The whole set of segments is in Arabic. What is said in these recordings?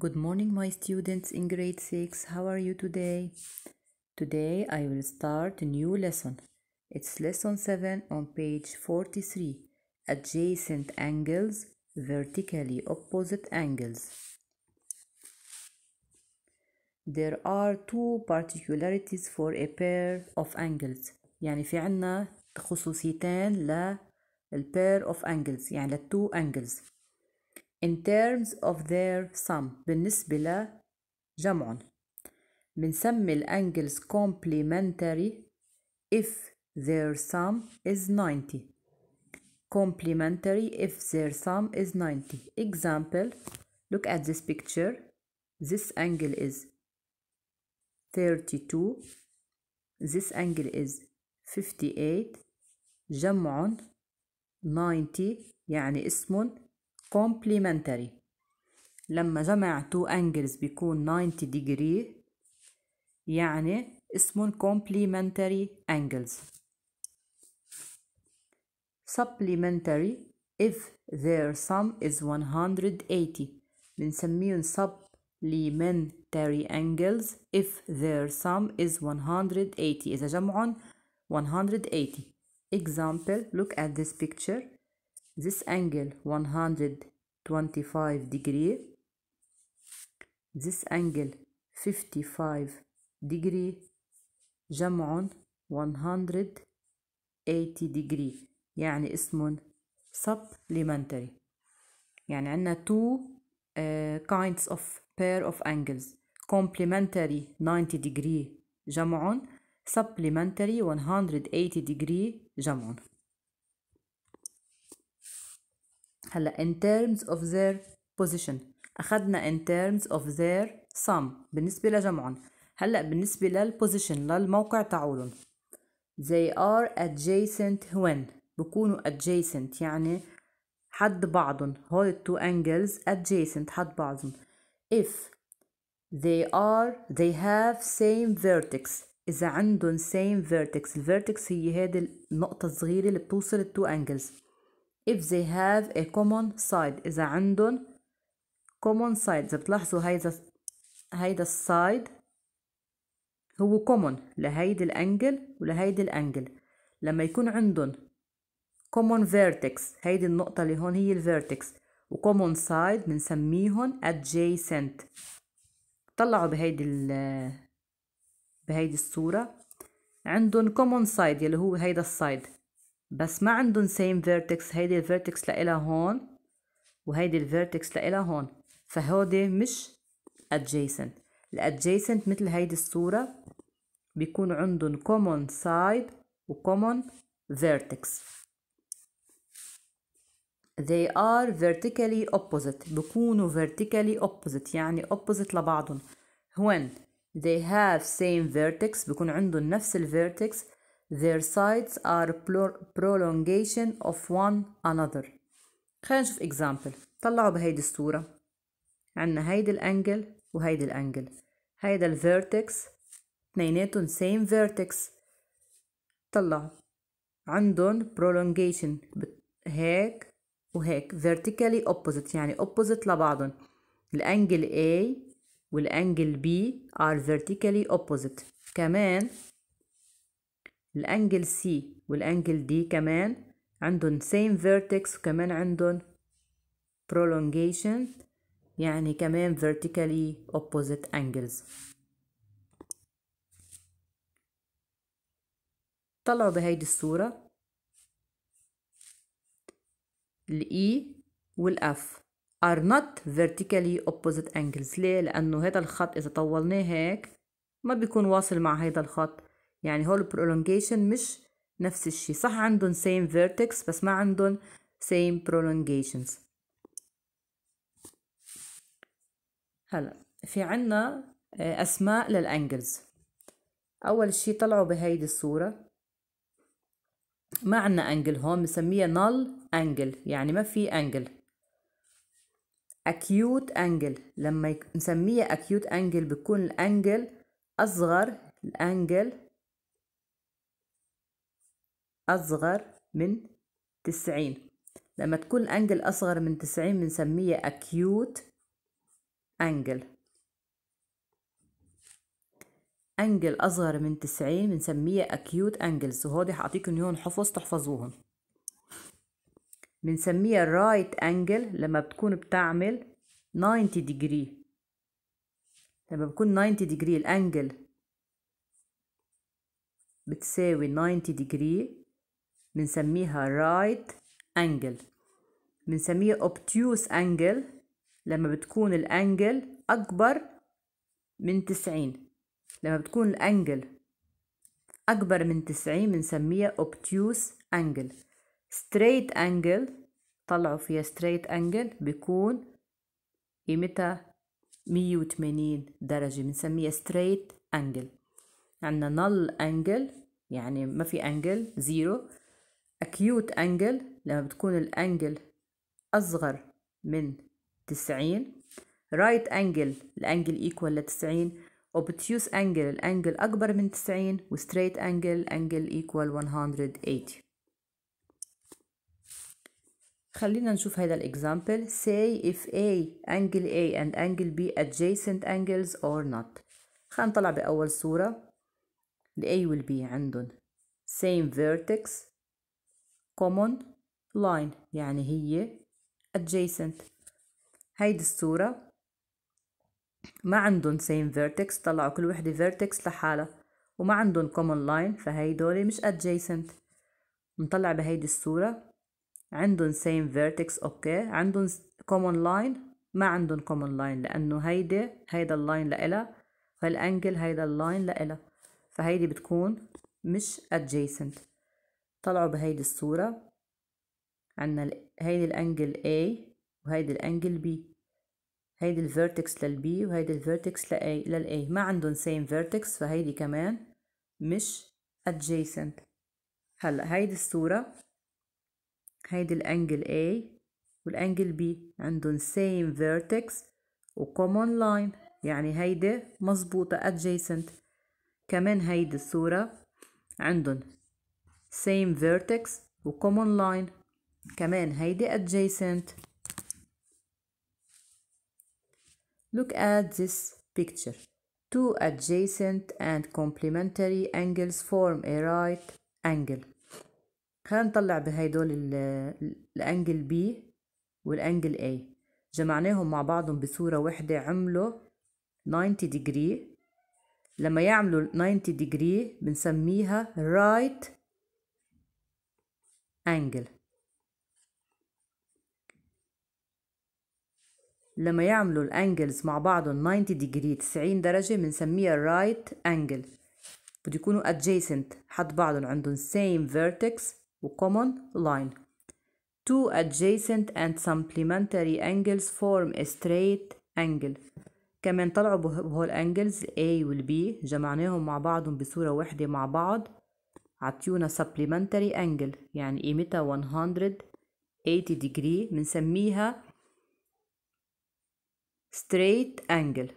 Good morning, my students in grade 6. How are you today? Today I will start a new lesson. It's lesson 7 on page 43 Adjacent angles, vertically opposite angles. There are two particularities for a pair of angles. يعني في عنا خصوصيتين لل pair of angles يعني لل two angles. in terms of their sum بالنسبة لجمعهم بنسمي الانجلز complementary if their sum is 90 complementary if their sum is 90 example look at this picture this angle is 32 this angle is 58 جمع 90 يعني اسم complementary لما جمع two angles بيكون 90 degree يعني اسمهم complementary angles supplementary if their sum is 180 بنسميهم supplementary angles if their sum is 180 إذا جمعهم 180 example look at this picture this angle 125 degree this angle 55 degree جمع 180 degree يعني اسمهم supplementary يعني عنا two uh, kinds of pair of angles complementary 90 degree جمع supplementary 180 degree جمع هلا in terms of their position أخذنا in terms of their sum بالنسبة لجمعهم هلا بالنسبة للبوزيشن للموقع تاعولن they are adjacent when بكونوا adjacent يعني حد بعضهم هول two angles adjacent حد بعضهم if they are they have same vertex إذا عندهم same vertex ال vertex هي هذه النقطة الصغيرة اللي بتوصل ال two angles if they have a common side. إذا عندهم common side. إذا بتلاحظوا هيدا هيدا ال side هو common لهيدي ال angle ولهيدي ال angle لما يكون عندهم common vertex هيدي النقطة اللي هون هي ال vertex common side بنسميهم adjacent. طلعوا بهيدي ال بهيدي الصورة. عندهم common side يلي هو هيدا ال side بس ما عندهم same vertex هيدي ال vertex لإلها هون وهيدي ال vertex لإلها هون. فهودي مش adjacent. ال adjacent مثل هيدي الصورة بيكون عندهم common side و common vertex. They are vertically opposite. بيكونوا vertically opposite يعني opposite لبعضهم. When they have same vertex بيكون عندهم نفس ال vertex their sides are prolongation of one another خلينا نشوف example طلعوا بهيدي الصورة عنا هيدي ال angle وهيدي ال angle هيدا ال vertex اثنيناتهم same vertex طلعوا عندهم prolongation هيك وهيك vertically opposite يعني opposite لبعضهم ال angle A وال angle B are vertically opposite كمان ال angle C وال angle D كمان عندهم same vertex وكمان عندهم prolongation يعني كمان vertically opposite angles. طلعوا بهيدي الصورة. ال E وال F are not vertically opposite angles. ليه؟ لأنه هذا الخط إذا طولناه هيك ما بيكون واصل مع هذا الخط. يعني هول prolongation مش نفس الشي صح عندهم same vertex بس ما عندهم same prolongations. هلا في عنا أسماء للأنجلز أول شي طلعوا بهيدي الصورة. ما عنا أنجل هون بنسميها null angle يعني ما في أنجل acute angle لما نسميها acute angle بيكون الأنجل أصغر الأنجل أصغر من تسعين. لما تكون الأنجل أصغر من تسعين بنسميها acute angle. angle أصغر من 90 بنسميها acute angles وهودي حأعطيكم إياهم حفظ تحفظوهم. بنسميها right angle لما بتكون بتعمل 90 degree لما بكون 90 degree الانجل بتساوي 90 degree بنسميها right angle. بنسميها obtuse angle. لما بتكون الانجل أكبر من 90 لما بتكون الانجل أكبر من 90 بنسميها obtuse angle. straight angle طلعوا فيها straight angle بيكون قيمتها 180 درجة. بنسميها straight angle. عندنا null angle يعني ما في angle zero acute angle لما بتكون ال angle أصغر من 90 right angle ال angle equal لتسعين obtuse angle ال angle أكبر من 90 و straight angle ال angle equal 180 خلينا نشوف هذا ال example say if A angle A and angle B adjacent angles or not. خلينا نطلع بأول صورة. ال A A وال عندهم same vertex. Common line يعني هي adjacent. هيدي الصورة ما عندهم same vertex طلعوا كل وحدة vertex لحالها وما عندهم common line فهيدول مش adjacent. نطلع بهيدي الصورة عندهم same vertex أوكي عندهم common line ما عندهم common line لأنه هيدي هيدا ال line لإلها فال angle هيدا ال line لإلها فهيدي بتكون مش adjacent. طلعوا بهيدي الصورة. عنا هيدي ال angle A وهيدي ال angle B. هيدي ال vertex لل B وهيدي ال vertex ل A لل A ما عندهم same vertex فهيدي كمان مش adjacent. هلأ هيدي الصورة. هيدي الأنجل A والأنجل B. عندهم same vertex و common line يعني هيدي مظبوطة adjacent. كمان هيدي الصورة. عندهم same vertex و common line كمان هيدي adjacent Look at this picture. Two adjacent and complementary angles form a right angle. خلينا نطلع بهيدول ال angle B وال angle A جمعناهم مع بعضهم بصورة واحدة عملوا 90 degree لما يعملوا 90 degree بنسميها right angle. لما يعملوا ال angles مع بعضهم 90 degree 90 درجة بنسميها right angle بده يكونوا adjacent. حد بعضهم عندهم same vertex و common line. Two adjacent and supplementary angles form a straight angle. كمان طلعوا بهول angles A وال B جمعناهم مع بعضهم بصورة واحدة مع بعض. عطيونا supplementary angle يعني قيمتها 180 degree بنسميها straight angle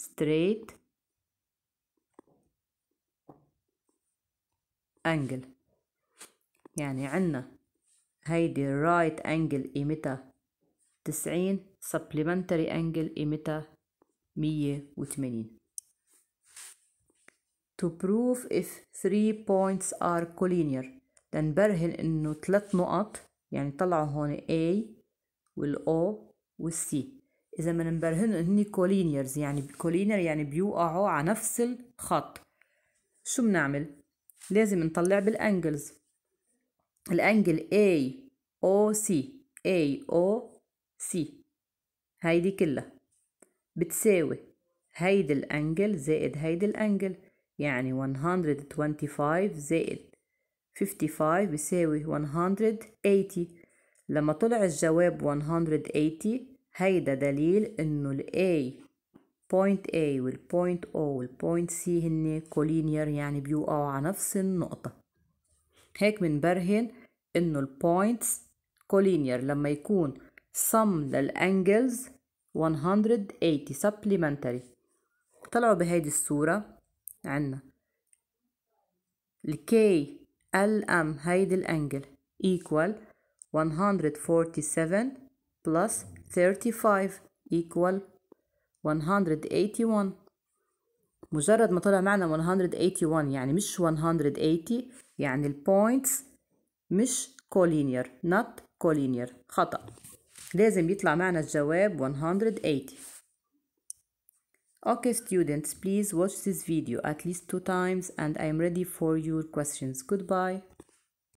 straight angle يعني عنا هيدي right angle قيمتها تسعين supplementary angle قيمتها مية وثمانين to prove if three points are collinear. لنبرهن إنه ثلاث نقط يعني طلعوا هون A وال O وال C. إذا ما نبرهن هني collinears يعني collinear يعني بيوقعوا على نفس الخط. شو بنعمل؟ لازم نطلع بال angles ال angle A O C A O C. هيدي كلها. بتساوي هيدي ال angle زائد هيدي ال angle يعني 125 زائد 55 بيساوي 180 لما طلع الجواب 180 هيدا دليل إنه ال A point A وال point O وال point C هن collinear يعني بيوقعوا على نفس النقطة. هيك بنبرهن إنه ال points collinear لما يكون sum لل angles 180 supplementary. طلعوا بهيدي الصورة. عنا. ال K L M هيدي الأنجل equal 147 plus 35 equal 181 مجرد ما طلع معنا 181 يعني مش 180 يعني البوينتس مش collinear not collinear. خطأ. لازم يطلع معنا الجواب 180 Okay students please watch this video at least two times and I am ready for your questions. Goodbye